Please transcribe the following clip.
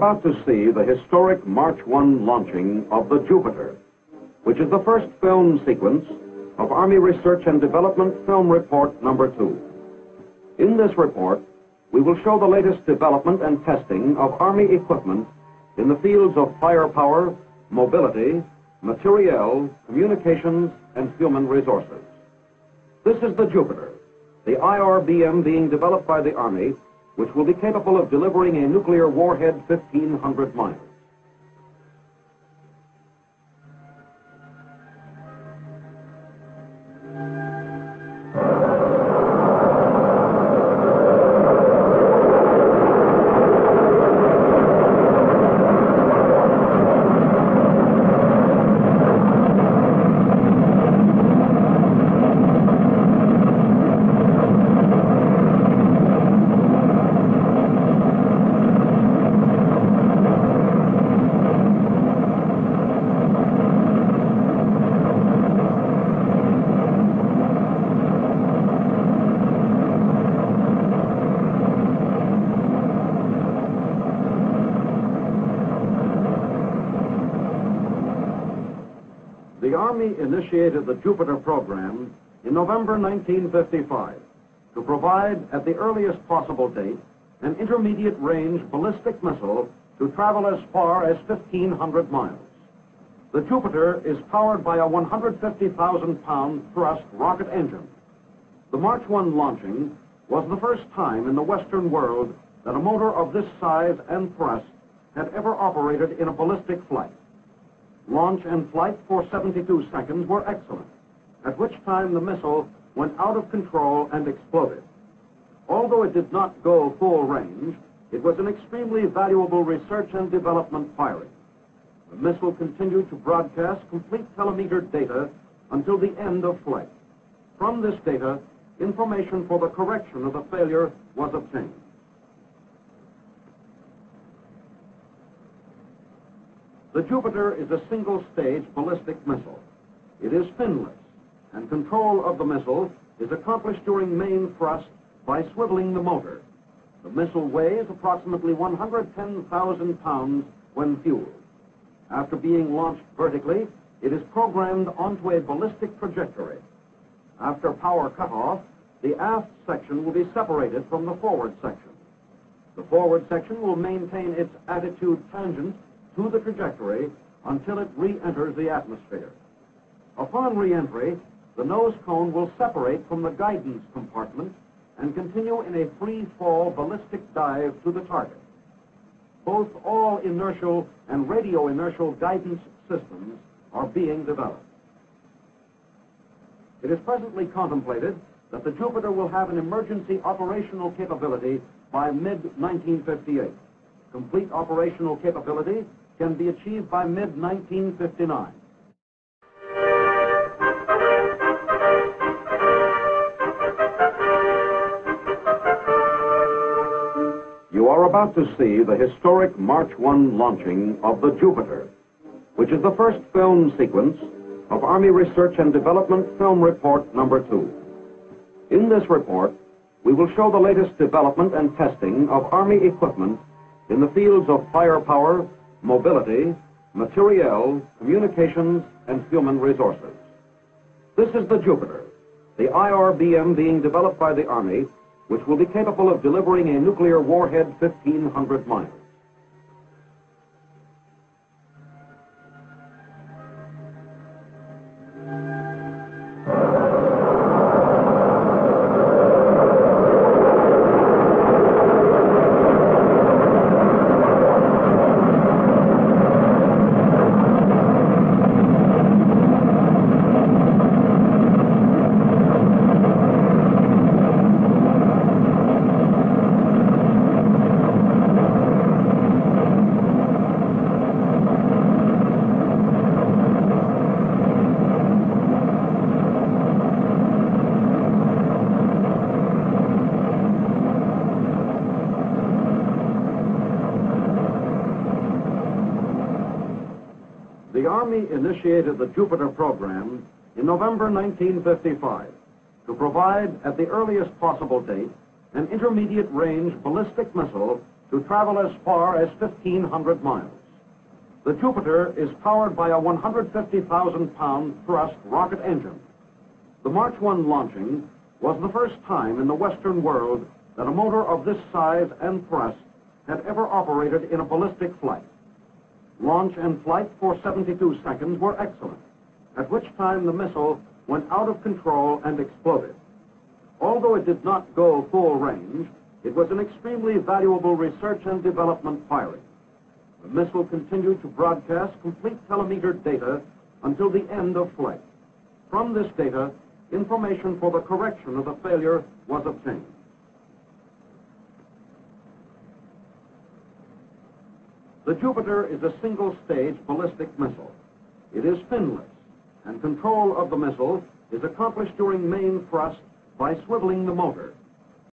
about to see the historic March 1 launching of the Jupiter, which is the first film sequence of Army Research and Development Film Report Number 2. In this report, we will show the latest development and testing of Army equipment in the fields of firepower, mobility, materiel, communications, and human resources. This is the Jupiter, the IRBM being developed by the Army, which will be capable of delivering a nuclear warhead 1,500 miles. The Army initiated the Jupiter program in November 1955 to provide, at the earliest possible date, an intermediate range ballistic missile to travel as far as 1,500 miles. The Jupiter is powered by a 150,000 pound thrust rocket engine. The March 1 launching was the first time in the Western world that a motor of this size and thrust had ever operated in a ballistic flight. Launch and flight for 72 seconds were excellent, at which time the missile went out of control and exploded. Although it did not go full range, it was an extremely valuable research and development firing. The missile continued to broadcast complete telemeter data until the end of flight. From this data, information for the correction of the failure was obtained. The Jupiter is a single-stage ballistic missile. It is finless, and control of the missile is accomplished during main thrust by swiveling the motor. The missile weighs approximately 110,000 pounds when fueled. After being launched vertically, it is programmed onto a ballistic trajectory. After power cutoff, the aft section will be separated from the forward section. The forward section will maintain its attitude tangent to the trajectory until it re-enters the atmosphere. Upon re-entry, the nose cone will separate from the guidance compartment and continue in a free fall ballistic dive to the target. Both all inertial and radio inertial guidance systems are being developed. It is presently contemplated that the Jupiter will have an emergency operational capability by mid 1958. Complete operational capability can be achieved by mid 1959. You are about to see the historic March 1 launching of the Jupiter, which is the first film sequence of Army Research and Development Film Report Number 2. In this report, we will show the latest development and testing of Army equipment in the fields of firepower, mobility, materiel, communications, and human resources. This is the Jupiter, the IRBM being developed by the Army, which will be capable of delivering a nuclear warhead 1,500 miles. The Army initiated the Jupiter program in November 1955 to provide, at the earliest possible date, an intermediate range ballistic missile to travel as far as 1,500 miles. The Jupiter is powered by a 150,000 pound thrust rocket engine. The March 1 launching was the first time in the Western world that a motor of this size and thrust had ever operated in a ballistic flight. Launch and flight for 72 seconds were excellent, at which time the missile went out of control and exploded. Although it did not go full range, it was an extremely valuable research and development firing. The missile continued to broadcast complete telemeter data until the end of flight. From this data, information for the correction of the failure was obtained. The Jupiter is a single-stage ballistic missile. It is finless, and control of the missile is accomplished during main thrust by swiveling the motor.